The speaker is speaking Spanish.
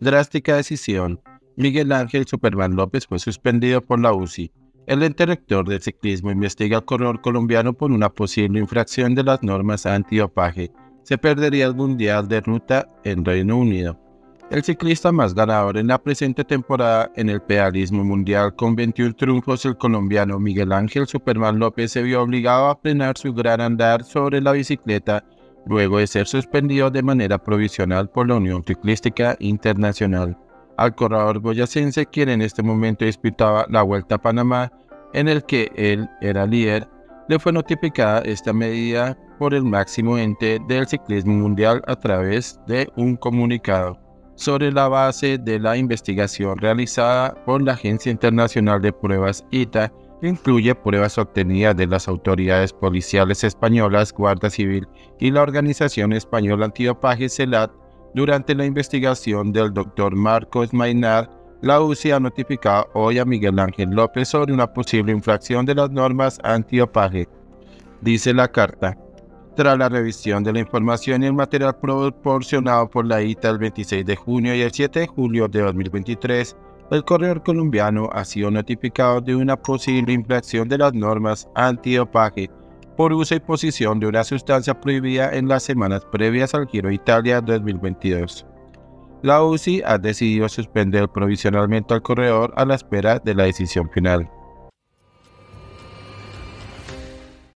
Drástica decisión. Miguel Ángel Superman López fue suspendido por la UCI. El ente rector del ciclismo investiga al corredor colombiano por una posible infracción de las normas antidopaje. Se perdería el Mundial de Ruta en Reino Unido. El ciclista más ganador en la presente temporada en el pedalismo mundial con 21 triunfos, el colombiano Miguel Ángel Superman López se vio obligado a frenar su gran andar sobre la bicicleta luego de ser suspendido de manera provisional por la Unión Ciclística Internacional. Al corredor boyacense, quien en este momento disputaba la Vuelta a Panamá, en el que él era líder, le fue notificada esta medida por el máximo ente del ciclismo mundial a través de un comunicado sobre la base de la investigación realizada por la Agencia Internacional de Pruebas ITA, incluye pruebas obtenidas de las autoridades policiales españolas, Guardia Civil y la Organización Española Antidopaje CELAT. Durante la investigación del doctor Marcos Maynard, la UCI ha notificado hoy a Miguel Ángel López sobre una posible infracción de las normas antidopaje. Dice la carta. Tras la revisión de la información y el material proporcionado por la ITA el 26 de junio y el 7 de julio de 2023, el corredor colombiano ha sido notificado de una posible infracción de las normas antidopaje por uso y posición de una sustancia prohibida en las semanas previas al Giro Italia 2022. La UCI ha decidido suspender provisionalmente al corredor a la espera de la decisión final.